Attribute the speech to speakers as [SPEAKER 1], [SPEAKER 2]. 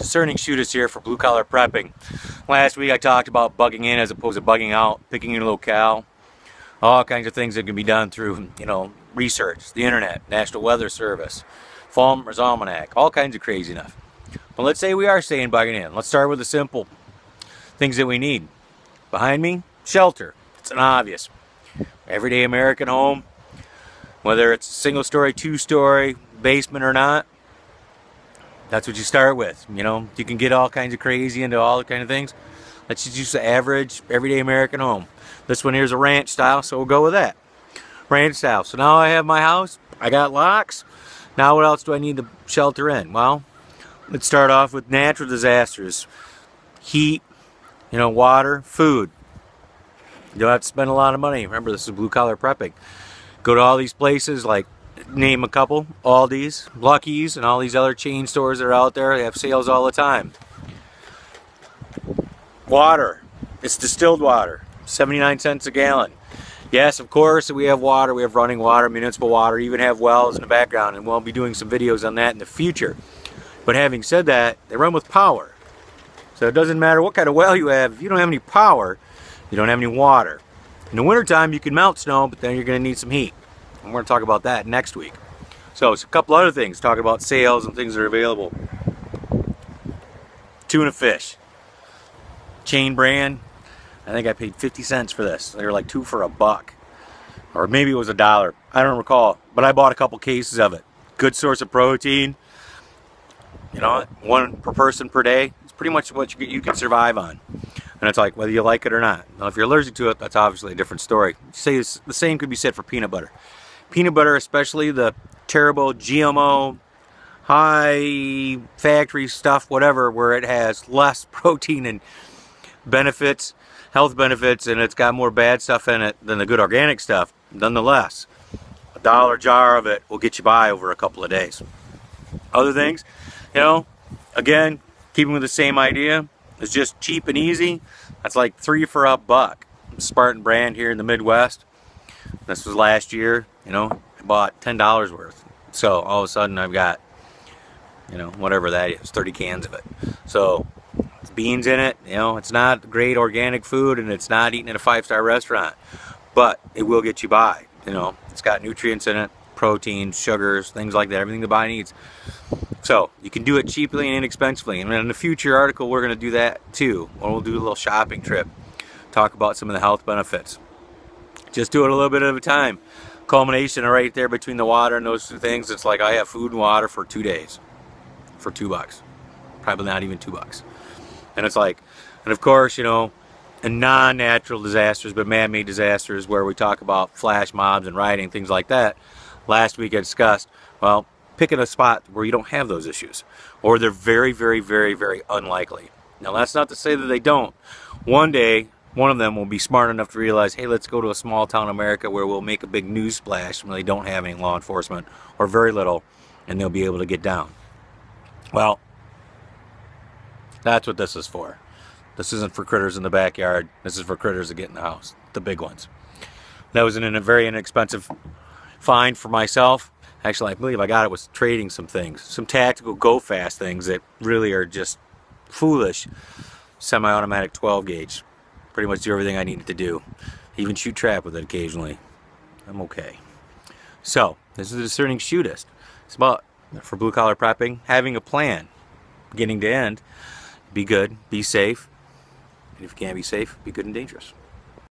[SPEAKER 1] Discerning Shootist here for blue collar prepping. Last week I talked about bugging in as opposed to bugging out, picking your locale, all kinds of things that can be done through, you know, research, the internet, National Weather Service, Farmer's Almanac, all kinds of crazy enough. But let's say we are staying bugging in. Let's start with the simple things that we need. Behind me, shelter. It's an obvious. Everyday American home, whether it's single story, two story, basement or not, that's what you start with. You know, you can get all kinds of crazy into all the kind of things. Let's just use the average, everyday American home. This one here's a ranch style, so we'll go with that. Ranch style. So now I have my house. I got locks. Now what else do I need to shelter in? Well, let's start off with natural disasters. Heat, you know, water, food. You don't have to spend a lot of money. Remember, this is blue collar prepping. Go to all these places like name a couple, Aldi's, Lucky's, and all these other chain stores that are out there. They have sales all the time. Water. It's distilled water. 79 cents a gallon. Yes, of course, we have water. We have running water, municipal water, even have wells in the background, and we'll be doing some videos on that in the future. But having said that, they run with power. So it doesn't matter what kind of well you have. If you don't have any power, you don't have any water. In the wintertime, you can melt snow, but then you're going to need some heat. We're going to talk about that next week. So it's a couple other things, talking about sales and things that are available. Tuna fish. Chain brand. I think I paid 50 cents for this. They were like two for a buck. Or maybe it was a dollar. I don't recall. But I bought a couple cases of it. Good source of protein. You know, one per person per day. It's pretty much what you, you can survive on. And it's like, whether you like it or not. Now, if you're allergic to it, that's obviously a different story. Say the same could be said for peanut butter. Peanut butter, especially the terrible GMO, high factory stuff, whatever, where it has less protein and benefits, health benefits, and it's got more bad stuff in it than the good organic stuff. Nonetheless, a dollar jar of it will get you by over a couple of days. Other things, you know, again, keeping with the same idea, it's just cheap and easy. That's like three for a buck. Spartan brand here in the Midwest. This was last year, you know, I bought $10 worth. So all of a sudden I've got, you know, whatever that is, 30 cans of it. So beans in it, you know, it's not great organic food and it's not eating at a five-star restaurant, but it will get you by, you know. It's got nutrients in it, protein, sugars, things like that, everything the body needs. So you can do it cheaply and inexpensively. And in the future article, we're going to do that too. Or we'll do a little shopping trip, talk about some of the health benefits. Just do it a little bit at a time. Culmination right there between the water and those two things. It's like I have food and water for two days, for two bucks, probably not even two bucks. And it's like, and of course, you know, non-natural disasters, but man-made disasters where we talk about flash mobs and rioting, things like that. Last week I discussed, well, picking a spot where you don't have those issues or they're very very very very unlikely now that's not to say that they don't one day one of them will be smart enough to realize hey let's go to a small town in America where we'll make a big news splash when they don't have any law enforcement or very little and they'll be able to get down. Well that's what this is for. This isn't for critters in the backyard. This is for critters that get in the house the big ones. That was in a very inexpensive find for myself. Actually, I believe I got it was trading some things, some tactical go fast things that really are just foolish. Semi-automatic 12 gauge. Pretty much do everything I needed to do. Even shoot trap with it occasionally. I'm okay. So, this is a discerning shootist. It's about, for blue collar prepping, having a plan, beginning to end. Be good, be safe, and if you can't be safe, be good and dangerous.